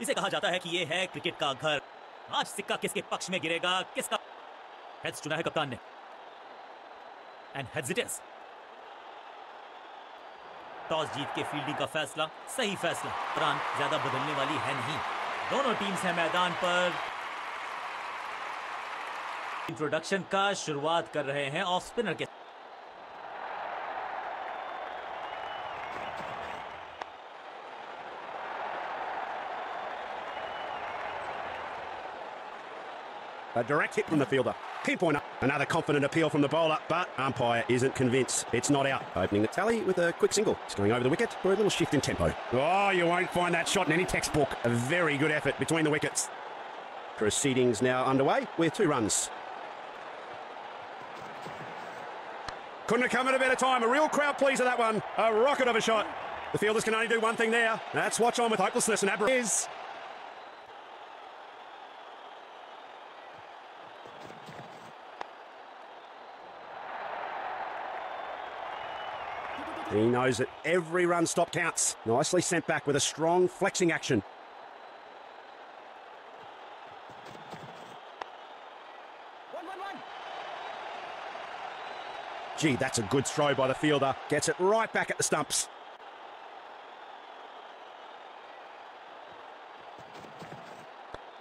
इसे कहा जाता है कि ये है क्रिकेट का घर। आज सिक्का किसके पक्ष में गिरेगा? किसका? हेड्स चुना है कप्तान ने। And heads it is toss जीत के फील्डिंग का फैसला, सही फैसला। प्राण ज़्यादा बदलने वाली है नहीं। दोनों टीम्स हैं मैदान पर। इंट्रोडक्शन का शुरुआत कर रहे हैं ऑफ़ स्पिनर के A direct hit from the fielder. Pinpoint up. Another confident appeal from the bowler, but umpire isn't convinced. It's not out. Opening the tally with a quick single. It's going over the wicket for a little shift in tempo. Oh, you won't find that shot in any textbook. A very good effort between the wickets. Proceedings now underway with two runs. Couldn't have come at a better time. A real crowd pleaser, that one. A rocket of a shot. The fielders can only do one thing there. That's watch on with hopelessness and Abra. He knows that every run stop counts. Nicely sent back with a strong flexing action. Gee, that's a good throw by the fielder. Gets it right back at the stumps.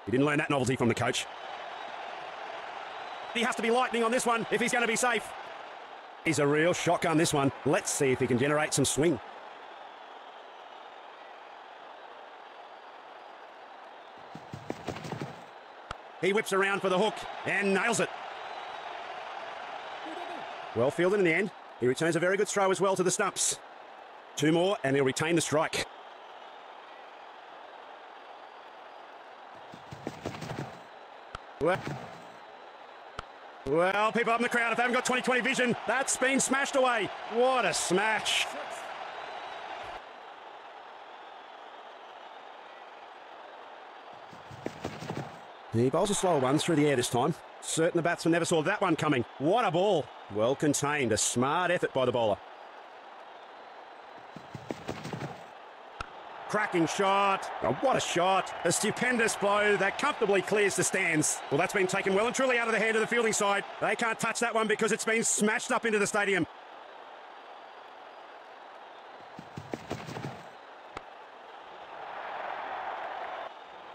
He didn't learn that novelty from the coach. He has to be lightning on this one if he's going to be safe. He's a real shotgun, this one. Let's see if he can generate some swing. He whips around for the hook and nails it. Well fielded in the end. He returns a very good throw as well to the stumps. Two more and he'll retain the strike. Well, well, people up in the crowd, if they haven't got 2020 vision, that's been smashed away. What a smash. He bowls a slower one through the air this time. Certain the batsman never saw that one coming. What a ball. Well contained. A smart effort by the bowler. Cracking shot. Oh, what a shot. A stupendous blow that comfortably clears the stands. Well, that's been taken well and truly out of the hand of the fielding side. They can't touch that one because it's been smashed up into the stadium.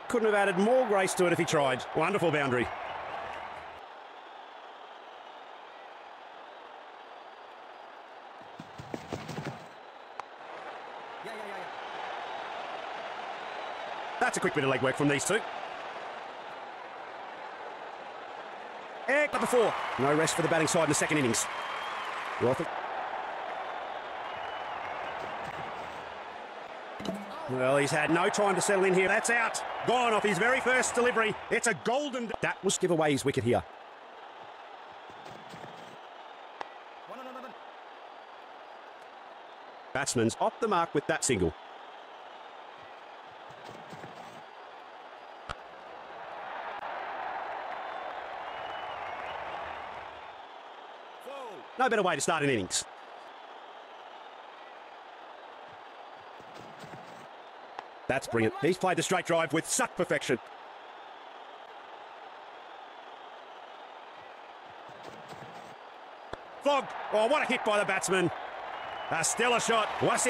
Couldn't have added more grace to it if he tried. Wonderful boundary. That's a quick bit of leg work from these two. Number four. No rest for the batting side in the second innings. Well, he's had no time to settle in here. That's out. Gone off his very first delivery. It's a golden... That was give away his wicket here. Batsman's off the mark with that single. No better way to start an innings. That's brilliant. He's played the straight drive with such perfection. Flogged. Oh, what a hit by the batsman. A stellar shot. What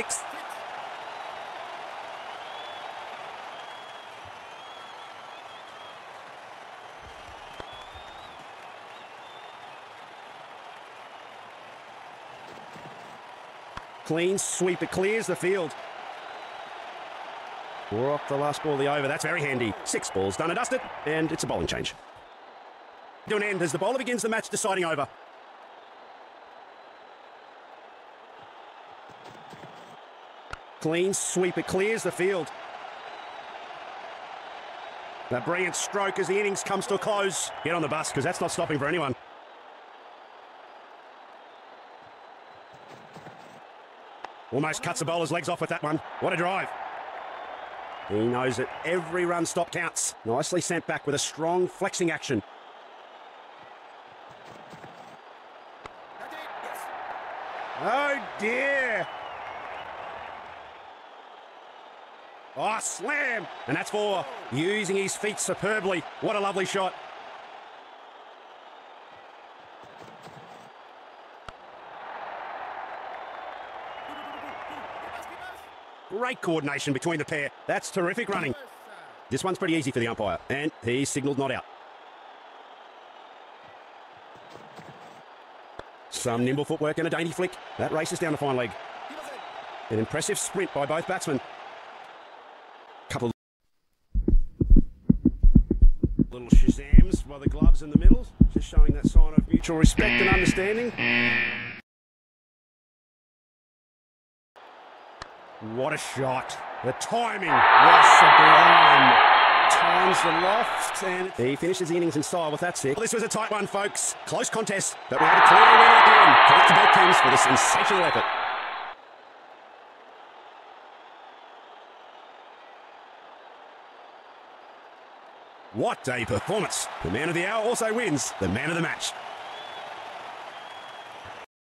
Clean sweep. It clears the field. Four off the last ball of the over. That's very handy. Six balls done and dusted, and it's a bowling change. To an end as the bowler begins the match deciding over. Clean sweep. It clears the field. A brilliant stroke as the innings comes to a close. Get on the bus because that's not stopping for anyone. Almost cuts the bowler's legs off with that one. What a drive. He knows that every run stop counts. Nicely sent back with a strong flexing action. Oh dear. Oh, slam! And that's four. Using his feet superbly. What a lovely shot. Great coordination between the pair. That's terrific running. This one's pretty easy for the umpire. And he's signalled not out. Some nimble footwork and a dainty flick. That races down the fine leg. An impressive sprint by both batsmen. Couple little shazams by the gloves in the middle, just showing that sign of mutual respect and understanding. What a shot. The timing was sublime. Times the loft and he finishes the innings in style with that six. Well, this was a tight one, folks. Close contest, but we had a clear winner at the end. Credit to both teams for the sensational effort. What a performance. The man of the hour also wins the man of the match.